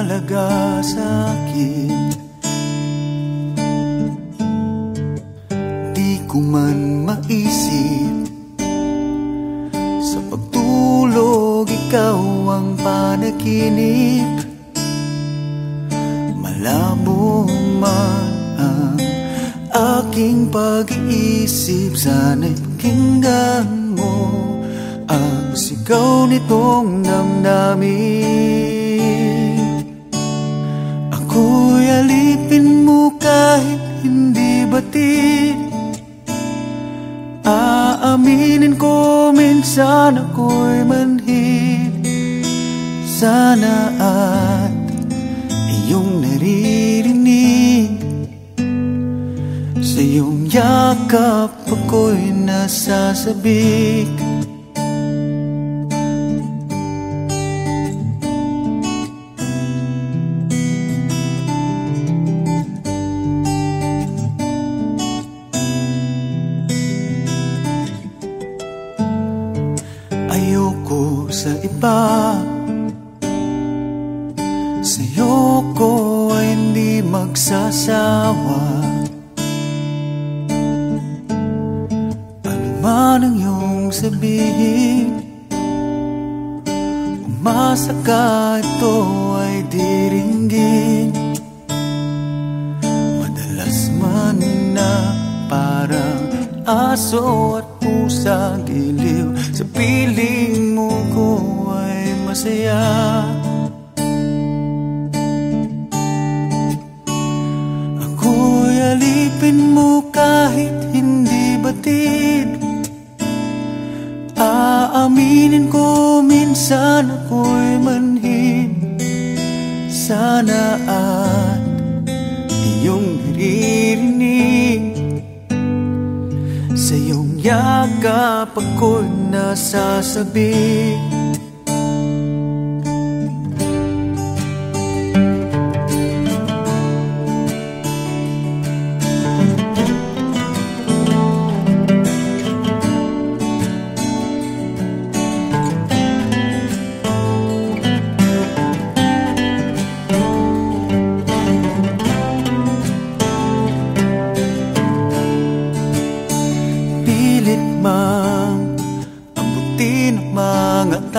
mahalaga sa akin. Di ko man maisip Sa pagtulog ikaw ang panaginip. Malabo man ang aking pag-iisip Sana'y pakinggan mo Ang sigaw nitong damdamin Aaminin ko minsan ako'y manhid. Sana at iyong naririnig. Sa iyong yakap ako'y nasasabik Ayoko sa iba. Sa'yo ko ay hindi magsasawa. Ano man ang iyong sabihin Umasa ka ito ay diringgin Madalas man na parang aso at pusa giliw. Sa piling mo ko ay masaya. Ako'y alipin mo kahit hindi batid. Aaminin ko minsan ako'y manhid. Sana at yakap ako'y nasasabik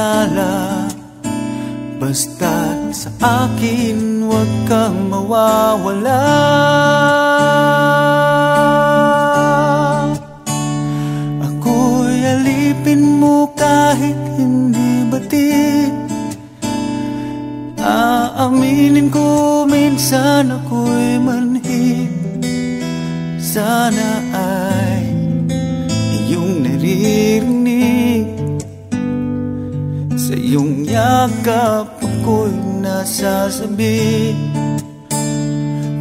tala Basta't sa akin huwag kang mawawala. Ako'y alipin mo kahit hindi batid Aaminin ko minsan ako'y manhid. Sana iyong yakap ako'y nasasabi.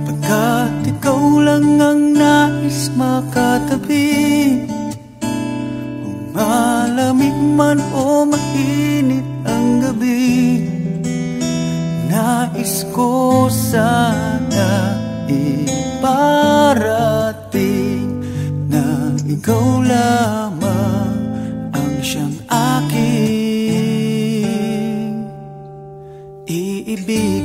Pagkat ikaw lang ang nais makatabi Kung malamig man o mainit ang gabi Nais ko sana iparating Na ikaw lamang aking iibigin